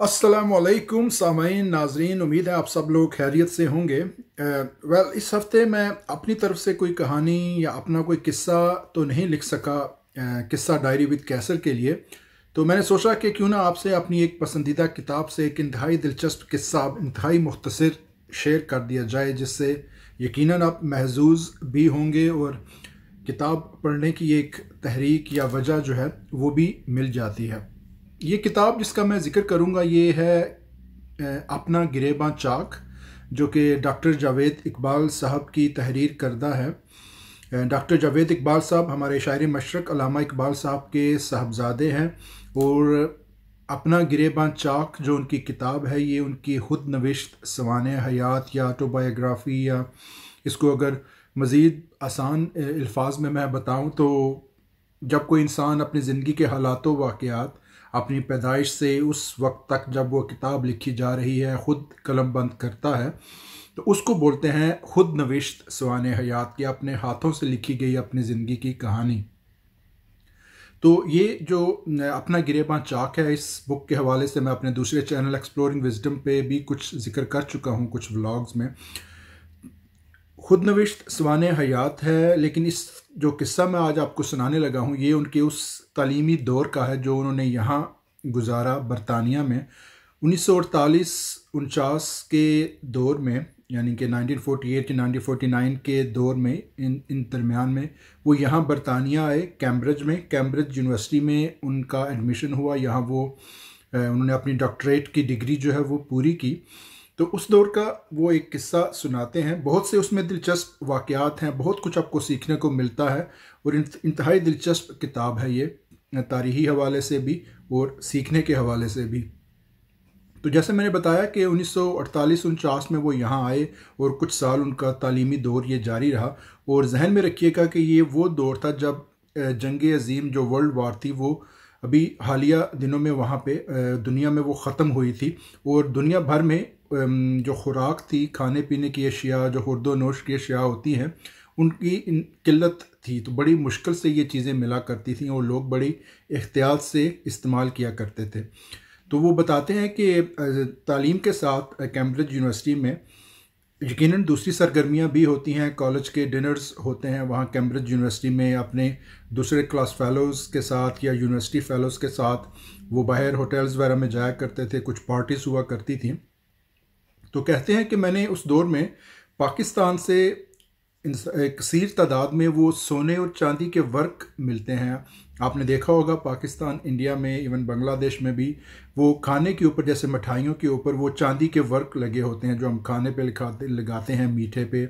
असलकुम सामीन नाजरीन उम्मीद है आप सब लोग खैरियत से होंगे। वेल uh, well, इस हफ़्ते मैं अपनी तरफ़ से कोई कहानी या अपना कोई किस्सा तो नहीं लिख सका uh, किस्सा डायरी विद कैसर के लिए। तो मैंने सोचा कि क्यों ना आपसे अपनी एक पसंदीदा किताब से एक इंतहाई दिलचस्प किस्सा इंतहाई मुख्तर शेयर कर दिया जाए जिससे यकीनन आप महजूज भी होंगे और किताब पढ़ने की एक तहरीक या वजह जो है वो भी मिल जाती है। ये किताब जिसका मैं ज़िक्र करूँगा ये है अपना गिरेबा चाक, जो कि डॉक्टर जावेद इकबाल साहब की तहरीर करदा है। डॉक्टर जावेद इकबाल साहब हमारे शायर मशरक अलामा इकबाल साहब के साहबजादे हैं और अपना गिरेबा चाक जो उनकी किताब है, ये उनकी खुद नविश्त सवान हयात या ऑटोबायोग्राफ़ी या इसको अगर मज़ीद आसान अल्फाज में मैं बताऊँ तो जब कोई इंसान अपनी ज़िंदगी के हालात वाक़ात अपनी पैदाइश से उस वक्त तक जब वो किताब लिखी जा रही है, ख़ुद कलम बंद करता है तो उसको बोलते हैं, खुद नविश्त सवान हयात की, अपने हाथों से लिखी गई अपनी ज़िंदगी की कहानी। तो ये जो अपना गिरेबा चाक है, इस बुक के हवाले से मैं अपने दूसरे चैनल एक्सप्लोरिंग विजडम पे भी कुछ ज़िक्र कर चुका हूँ, कुछ व्लॉग्स में। खुद नविश्त सवान हयात है, लेकिन इस जो किस्सा मैं आज आपको सुनाने लगा हूँ, ये उनके उस तालीमी दौर का है जो उन्होंने यहाँ गुजारा बरतानिया में। उन्नीस सौ अड़तालीस उनचास के दौर में, यानी कि 1948 या 1949 के दौर में, इन इन दरमियान में, वो यहाँ बरतानिया आए, कैम्ब्रिज में। कैम्ब्रिज यूनिवर्सिटी में उनका एडमिशन हुआ, यहाँ वो उन्होंने अपनी डॉक्टरेट की डिग्री जो है वो पूरी की। तो उस दौर का वो एक किस्सा सुनाते हैं। बहुत से उसमें दिलचस्प वाक़ात हैं, बहुत कुछ आपको सीखने को मिलता है और इंतहाई दिलचस्प किताब है ये तारीखी हवाले से भी और सीखने के हवाले से भी। तो जैसे मैंने बताया कि उन्नीस सौ अड़तालीस में वो यहाँ आए और कुछ साल उनका तालीमी दौर ये जारी रहा और जहन में रखिएगा कि ये वो दौर था जब जंग अजीम जो वर्ल्ड वार थी वो अभी हालिया दिनों में वहाँ पे दुनिया में वो ख़त्म हुई थी और दुनिया भर में जो खुराक थी, खाने पीने की अशिया जो खुर्दो नोश की अशिया होती हैं, उनकी किल्लत थी। तो बड़ी मुश्किल से ये चीज़ें मिला करती थी और लोग बड़ी एहतियात से इस्तेमाल किया करते थे। तो वो बताते हैं कि तालीम के साथ कैम्ब्रिज यूनिवर्सिटी में यकीन दूसरी सरगर्मियाँ भी होती हैं। कॉलेज के डिनर्स होते हैं वहाँ कैम्ब्रिज यूनिवर्सिटी में अपने दूसरे क्लास फ़ेलोज़ के साथ या यूनिवर्सिटी फ़ेलोज़ के साथ। वो बाहर होटल्स वगैरह में जाया करते थे, कुछ पार्टीज़ हुआ करती थी। तो कहते हैं कि मैंने उस दौर में पाकिस्तान से कसीर तादाद में वो सोने और चांदी के वर्क मिलते हैं। आपने देखा होगा पाकिस्तान, इंडिया में, इवन बांग्लादेश में भी वो खाने के ऊपर, जैसे मिठाइयों के ऊपर वो चांदी के वर्क लगे होते हैं, जो हम खाने पे लिखाते, लगाते हैं, मीठे पे।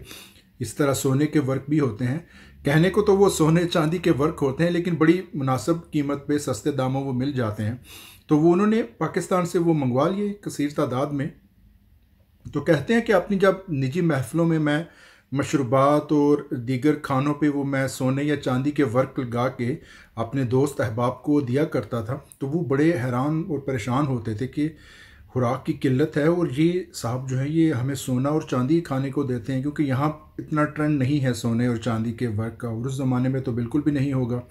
इस तरह सोने के वर्क भी होते हैं। कहने को तो वो सोने, चांदी के वर्क होते हैं, लेकिन बड़ी मुनासब कीमत पे, सस्ते दामों वो मिल जाते हैं। तो वो उन्होंने पाकिस्तान से वो मंगवा लिए कसीर तादाद में। तो कहते हैं कि अपनी जब निजी महफ़लों में मैं मशरूबात और दीगर खानों पे वो मैं सोने या चांदी के वर्क लगा के अपने दोस्त अहबाब को दिया करता था तो वो बड़े हैरान और परेशान होते थे कि खुराक की किल्लत है और ये साहब जो है, ये हमें सोना और चांदी खाने को देते हैं क्योंकि यहाँ इतना ट्रेंड नहीं है सोने और चांदी के वर्क का और उस ज़माने में तो बिल्कुल भी नहीं होगा।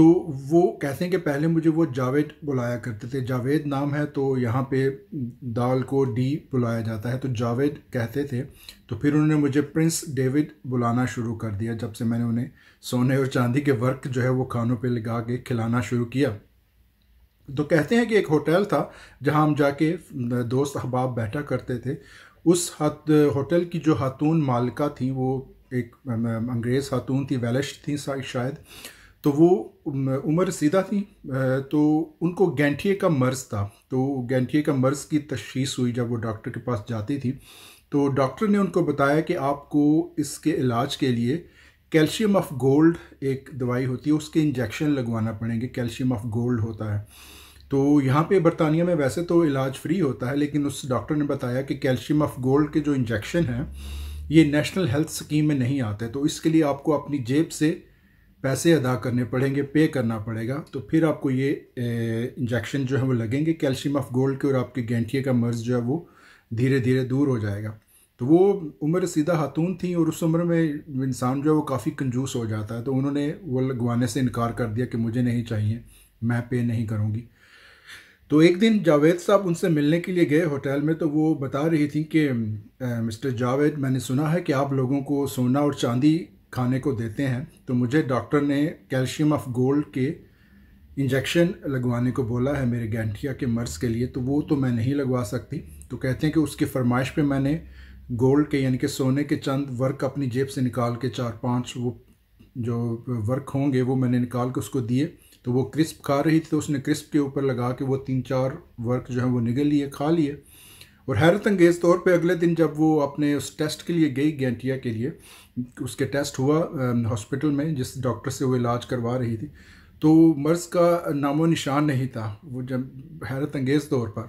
तो वो कहते हैं कि पहले मुझे वो जावेद बुलाया करते थे। जावेद नाम है तो यहाँ पे दाल को डी बुलाया जाता है। तो जावेद कहते थे तो फिर उन्होंने मुझे प्रिंस डेविड बुलाना शुरू कर दिया जब से मैंने उन्हें सोने और चांदी के वर्क जो है वो खानों पे लगा के खिलाना शुरू किया। तो कहते हैं कि एक होटल था जहाँ हम जाके दोस्त अहबाब बैठा करते थे। उस हत होटल की जो खातून मालिका थी वो एक अंग्रेज़ खातून थी, वेलिश थी शायद। तो वो उम्र सीधा थी तो उनको गैंठिए का मर्ज़ था। तो गैंठिए का मर्ज़ की तशीस हुई जब वो डॉक्टर के पास जाती थी। तो डॉक्टर ने उनको बताया कि आपको इसके इलाज के लिए कैल्शियम ऑफ़ गोल्ड एक दवाई होती है, उसके इंजेक्शन लगवाना पड़ेंगे, कैल्शियम ऑफ़ गोल्ड होता है। तो यहाँ पे बरतानिया में वैसे तो इलाज फ्री होता है, लेकिन उस डॉक्टर ने बताया कि कैल्शियम ऑफ़ गोल्ड के जो इंजेक्शन हैं, ये नेशनल हेल्थ स्कीम में नहीं आते तो इसके लिए आपको अपनी जेब से पैसे अदा करने पड़ेंगे पे करना पड़ेगा तो फिर आपको ये इंजेक्शन जो है वो लगेंगे कैल्शियम ऑफ़ गोल्ड के और आपके गेंठिए का मर्ज़ जो है वो धीरे धीरे दूर हो जाएगा। तो वो उम्र सीधा खातून थी और उस उम्र में इंसान जो है वो काफ़ी कंजूस हो जाता है तो उन्होंने वो लगवाने से इनकार कर दिया कि मुझे नहीं चाहिए, मैं पे नहीं करूँगी। तो एक दिन जावेद साहब उनसे मिलने के लिए गए होटल में तो वो बता रही थी कि मिस्टर जावेद, मैंने सुना है कि आप लोगों को सोना और चांदी खाने को देते हैं तो मुझे डॉक्टर ने कैल्शियम ऑफ़ गोल्ड के इंजेक्शन लगवाने को बोला है मेरे गैंठिया के मर्ज़ के लिए तो वो तो मैं नहीं लगवा सकती। तो कहते हैं कि उसकी फरमाइश पे मैंने गोल्ड के, यानी कि सोने के चंद वर्क अपनी जेब से निकाल के चार पाँच वो जो वर्क होंगे, वो मैंने निकाल के उसको दिए। तो वो क्रिस्प खा रही थी तो उसने क्रिस्प के ऊपर लगा के वो तीन चार वर्क जो है वो निगल लिए, खा लिए। और हैरत अंगेज़ तौर पे अगले दिन जब वो अपने उस टेस्ट के लिए गई, गेंटिया के लिए, उसके टेस्ट हुआ हॉस्पिटल में, जिस डॉक्टर से वो इलाज करवा रही थी तो मर्ज़ का नामो निशान नहीं था, वो जब हैरत अंगेज़ तौर पर।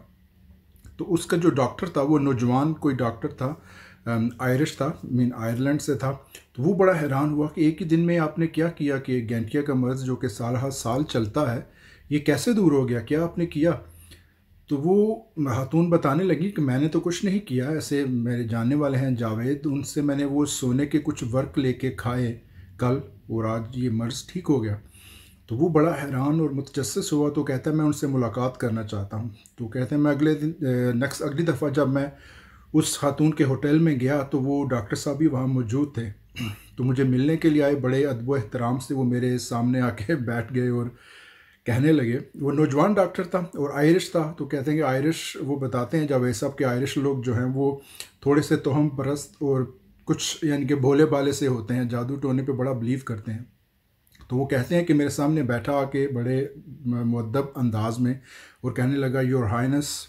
तो उसका जो डॉक्टर था, वो नौजवान कोई डॉक्टर था आयरिश था मीन आयरलैंड से था तो वो बड़ा हैरान हुआ कि एक ही दिन में आपने क्या किया कि गेंटिया का मर्ज़, जो कि साल साल चलता है, ये कैसे दूर हो गया? क्या आपने किया? तो वो खातून बताने लगी कि मैंने तो कुछ नहीं किया, ऐसे मेरे जानने वाले हैं जावेद, उनसे मैंने वो सोने के कुछ वर्क लेके खाए कल, और आज ये मर्ज़ ठीक हो गया। तो वो बड़ा हैरान और मुतजस हुआ तो कहता है, मैं उनसे मुलाकात करना चाहता हूँ। तो कहते हैं, मैं अगले दिन नेक्स्ट अगली दफ़ा जब मैं उस खातून के होटल में गया तो वो डॉक्टर साहब भी वहाँ मौजूद थे। तो मुझे मिलने के लिए आए बड़े अदब एहतराम से वो मेरे सामने आके बैठ गए और कहने लगे, वो नौजवान डॉक्टर था और आयरिश था। तो कहते हैं कि आयरिश, वो बताते हैं जब साहब के आयरिश लोग जो हैं, वो थोड़े से तोहम परस्त और कुछ यानी कि भोले भाले से होते हैं, जादू टोने पे बड़ा बिलीव करते हैं। तो वो कहते हैं कि मेरे सामने बैठा आके बड़े मदब अंदाज में और कहने लगा योर हाइनस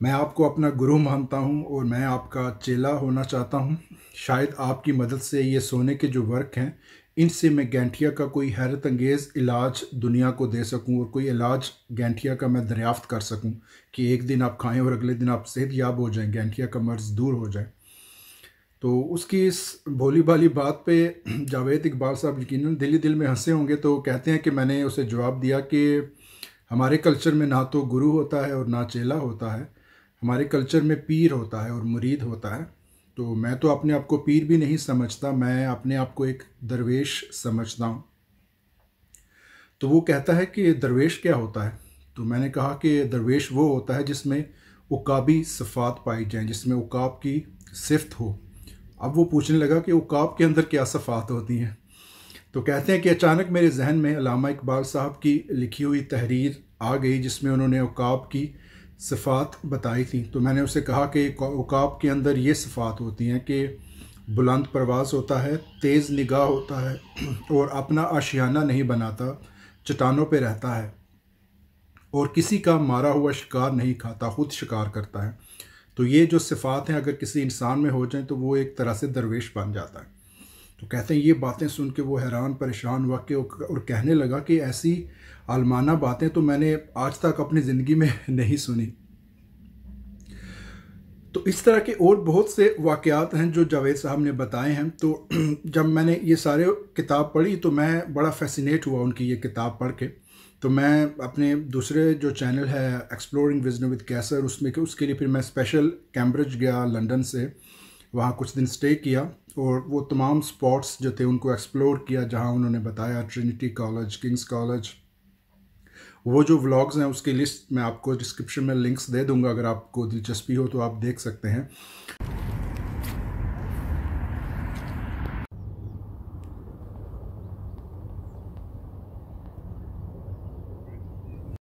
मैं आपको अपना गुरु मानता हूँ और मैं आपका चेला होना चाहता हूँ। शायद आपकी मदद से ये सोने के जो वर्क हैं इनसे मैं गैंठिया का कोई हैरत अंगेज़ इलाज दुनिया को दे सकूँ और कोई इलाज गैंठिया का मैं दरियाफ्त कर सकूँ कि एक दिन आप खाएँ और अगले दिन आप सेहत याब हो जाएँ, गैंठिया का मर्ज़ दूर हो जाए। तो उसकी इस भोली भाली बात पे जावेद इकबाल साहब यकीन दिली दिल में हंसे होंगे तो कहते हैं कि मैंने उसे जवाब दिया कि हमारे कल्चर में ना तो गुरु होता है और ना चेला होता है, हमारे कल्चर में पीर होता है और मुरीद होता है। तो मैं तो अपने आप को पीर भी नहीं समझता, मैं अपने आप को एक दरवेश समझता हूँ। तो वो कहता है कि दरवेश क्या होता है? तो मैंने कहा कि दरवेश वो होता है जिसमें उकाबी सफ़ात पाई जाए, जिसमें उकाब की सिफ्त हो। अब वो पूछने लगा कि उकाब के अंदर क्या सफ़ात होती हैं? तो कहते हैं कि अचानक मेरे जहन में अलामा इकबाल साहब की लिखी हुई तहरीर आ गई, जिसमें उन्होंने उकाब की सिफ़ात बताई थी। तो मैंने उसे कहा कि उकाब के अंदर ये सिफ़ात होती हैं कि बुलंद परवाज़ होता है, तेज़ निगाह होता है और अपना आशियाना नहीं बनाता, चट्टानों पे रहता है और किसी का मारा हुआ शिकार नहीं खाता, खुद शिकार करता है। तो ये जो सिफ़ात हैं, अगर किसी इंसान में हो जाए तो वो एक तरह से दरवेश बन जाता है। तो कहते हैं, ये बातें सुन के वो हैरान, परेशान हुआ कि और कहने लगा कि ऐसी आलमाना बातें तो मैंने आज तक अपनी ज़िंदगी में नहीं सुनी। तो इस तरह के और बहुत से वाक़ात हैं जो जावेद साहब ने बताए हैं। तो जब मैंने ये सारे किताब पढ़ी तो मैं बड़ा फैसिनेट हुआ उनकी ये किताब पढ़ के। तो मैं अपने दूसरे जो चैनल है एक्सप्लोरिंग विजन विद कैसर उसमें उसके लिए फिर मैं स्पेशल कैम्ब्रिज गया लंदन से। वहाँ कुछ दिन स्टे किया और वो तमाम स्पॉट्स जो थे उनको एक्सप्लोर किया जहाँ उन्होंने बताया ट्रिनिटी कॉलेज किंग्स कॉलेज वो जो व्लॉग्स हैं उसकी लिस्ट मैं आपको डिस्क्रिप्शन में लिंक्स दे दूँगा, अगर आपको दिलचस्पी हो तो आप देख सकते हैं।